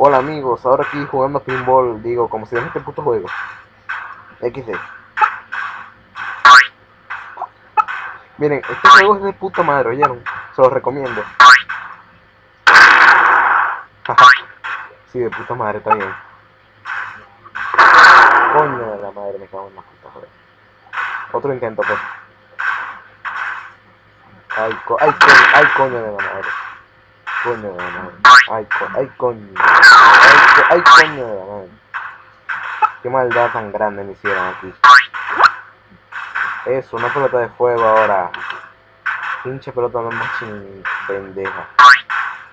Hola amigos, ahora aquí jugando pinball, digo, como si llama este puto juego. XD. Miren, este juego es de puta madre, ¿oyeron? Se los recomiendo. sí, de puta madre, está bien. Coño de la madre, me cago en la puta, joder. Otro intento, pues. Ay, co ay, coño, ay, coño de la madre. Coño de la madre. Ay, co ay, coño. Ay, co coño de la madre. Qué maldad tan grande me hicieron aquí. Eso, una pelota de fuego ahora. Pinche pelota no más pendeja.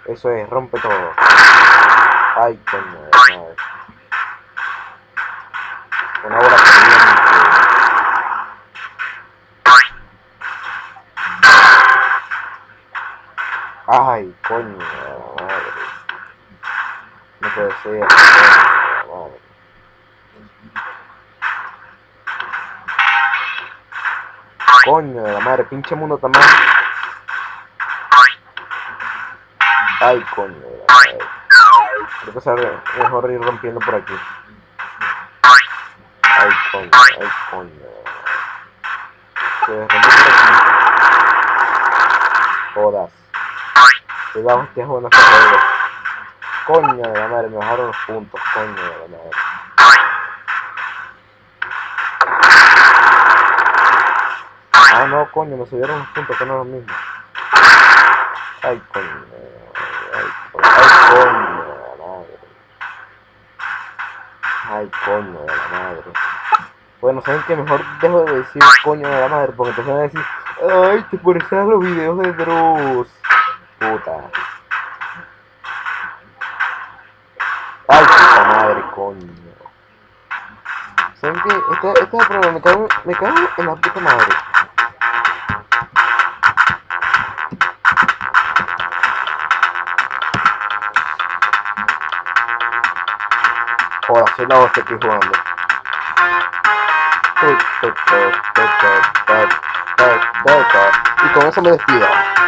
Eso es, rompe todo. Ay, coño de la madre. Una bola Ay, coño madre. No puede ser, coño madre. Coño de la madre, pinche mundo también. Ay, coño de la madre. Creo que sale mejor ir rompiendo por aquí. Ay, coño, ay, coño. Se rompe por aquí. Jodas. Cuidado, estoy jugando este juego. Coño de la madre, me bajaron los puntos. Coño de la madre. Ah, no, coño, me subieron los puntos, que no es lo mismo. Ay, coño. Ay, coño, ay, coño de la madre. Ay, coño de la madre. Bueno, ¿saben que Mejor dejo de decir coño de la madre, porque entonces van a decir, ay, te a los videos de Dross. Puta. Ay, puta madre, coño. ¿Saben qué? Este, este es el problema, me cago, me cago en la puta madre. Joder, soy la hostia aquí jugando. Y con eso me despido.